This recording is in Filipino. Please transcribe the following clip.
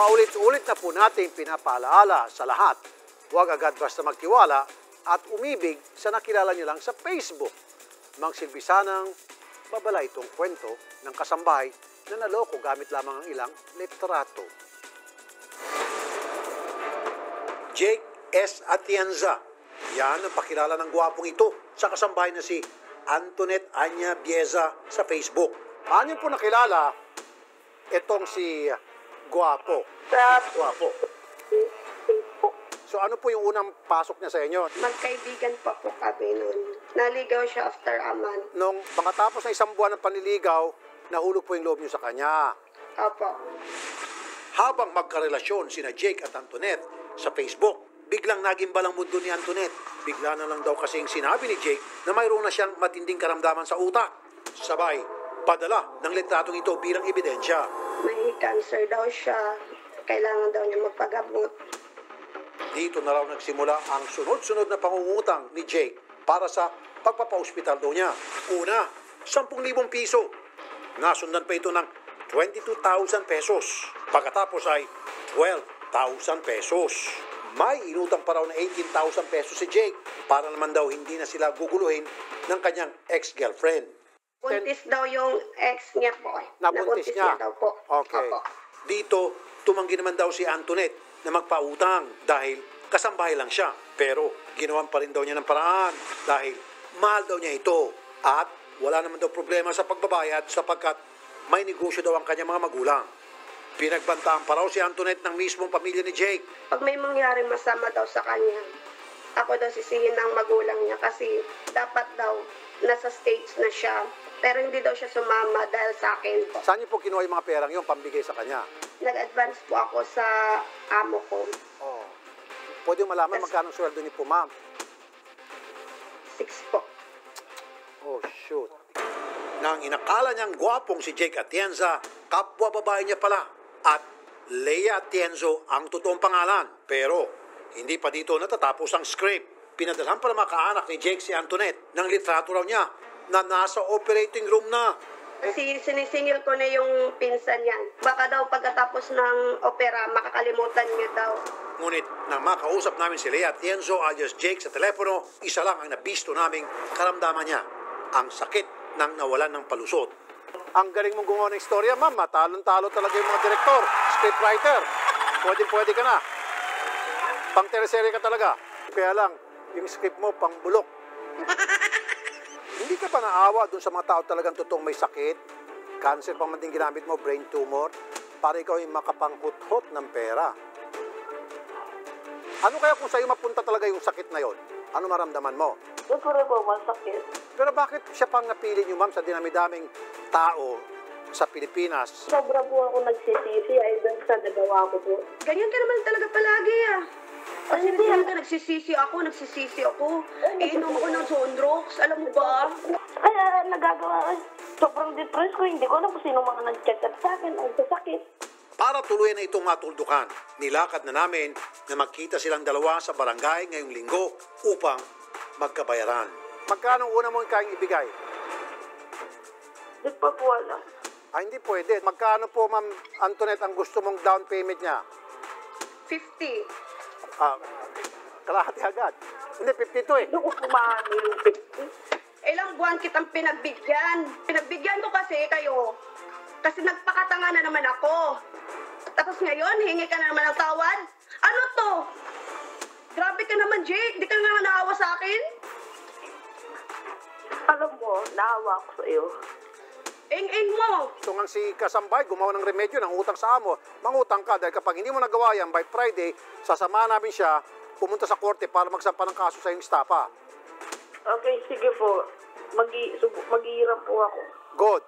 Paulit-ulit na po natin pinapaalaala sa lahat, huwag agad basta magtiwala at umibig sa nakilala nyo lang sa Facebook. Magsilbi sanang babala itong kwento ng kasambahay na naloko gamit lamang ang ilang litrato. Jake S. Atienza. Yan ang pakilala ng gwapong ito sa kasambahay na si Antoinette Anya Bieza sa Facebook. Paano po nakilala itong si Sa Gwapo. Facebook. So ano po yung unang pasok niya sa inyo? Magkaibigan pa po kami noon. Naligaw siya after a month. Nung makatapos ng isang buwan ng panliligaw, nahulog po yung loob niyo sa kanya. Opo. Habang magkarelasyon sina Jake at Antoinette sa Facebook, biglang naging balang mundo ni Antoinette. Bigla na lang daw kasing sinabi ni Jake na mayroon na siyang matinding karamdaman sa utak. Sabay, padala ng litratong ito bilang ebidensya. May cancer daw siya. Kailangan daw niya magpagamot. Dito na raw nagsimula ang sunod-sunod na pangungutang ni Jake para sa pagpapa-hospital daw niya. Una, 10,000 piso. Nasundan pa ito ng 22,000 pesos. Pagkatapos ay 12,000 pesos. May inutang pa raw na 18,000 pesos si Jake para naman daw hindi na sila guguluhin ng kanyang ex-girlfriend. Buntis daw yung ex niya po. eh. Nabuntis niya? daw po. Okay. Opo. Dito, tumanggi naman daw si Antoinette na magpautang dahil kasambahay lang siya. Pero ginawan pa rin daw niya ng paraan dahil mahal daw niya ito. At wala naman daw problema sa pagbabayad sapagkat may negosyo daw ang kanyang mga magulang. Pinagbantaan pa raw si Antoinette ng mismong pamilya ni Jake. Pag may mangyari masama daw sa kanya, ako daw sisihin ng magulang niya kasi dapat daw nasa stage na siya. Pero hindi daw siya sumama dahil sa akin po. Saan niyo po kinuha yung mga perang yung pambigay sa kanya? Nag-advance po ako sa amo ko. Oh. Pwede mo malaman magkano sweldo ni po, ma'am? Six po. Oh, shoot. Nang inakala niyang gwapong si Jake Atienza, kapwa babae niya pala. At Leia Atienzo ang totoong pangalan. Pero, hindi pa dito natatapos ang script. Pinadalhan pala mga kaanak ni Jake si Antoinette ng litrato raw niya na nasa operating room na. Kasi sinisingil ko na yung pinsan yan. Baka daw pagkatapos ng opera, makakalimutan niya daw. Ngunit nang makausap namin si Leia Atienzo alias Jake sa telepono, isa lang ang nabisto naming karamdaman niya. Ang sakit ng nawalan ng palusot. Ang galing mong gumawa ng istorya, ma'am. Matalon-talo talaga yung mga direktor, scriptwriter. Pwede-pwede ka na. Pang teleserye ka talaga. Kaya lang, yung script mo, pang bulok. Hindi ka pa naawa dun sa mga tao talagang totoong may sakit? Cancer pa man din ginamit mo, brain tumor, para ikaw yung makapanghuthot ng pera. Ano kaya kung sa'yo mapunta talaga yung sakit na yon? Ano maramdaman mo? Siguro po masakit. Pero bakit siya pang napili niyo, ma'am, sa dinami-daming tao sa Pilipinas? Sobra po ako nagsisisi ay dun sa nagawa ko po. Ganyan ka naman talaga palagi ah. Hindi ka nagsisisi ako, nagsisisi ako. Iinom ako ng Zonrox, alam mo ba? Kaya nagagawa, sobrang depressed ko. Hindi ko alam kung sino mga nag-check up sa akin ang sasakit. Para tuluyan na itong matuldukan, nilakad na namin na magkita silang dalawa sa barangay ngayong linggo upang magkabayaran. Magkano ang una mo kayang ibigay? Hindi pa po alam. Ay, hindi pwede. Magkano po, ma'am Antoinette, ang gusto mong down payment niya? 50. Ah, kalahati agad. Hindi, 52 eh. Hindi ko kumano yung 50. Ilang buwan kitang pinagbigyan. Pinagbigyan ko kasi kayo. Kasi nagpakatanga na naman ako. Tapos ngayon, hingi ka na naman ng tawad? Ano to? Grabe ka naman, Jake. Di ka nga naawa sa akin? Alam mo, naawa ko sa iyo. Ing-ing mo. So nga si Kasambay, gumawa ng remedyo ng utang sa amo. Mangutang ka dahil kapag hindi mo nagawa yan by Friday, sasama namin siya pumunta sa korte para magsampa ng kaso sa iyong estapa. Okay, sige po. Mag-iirap po ako. Good.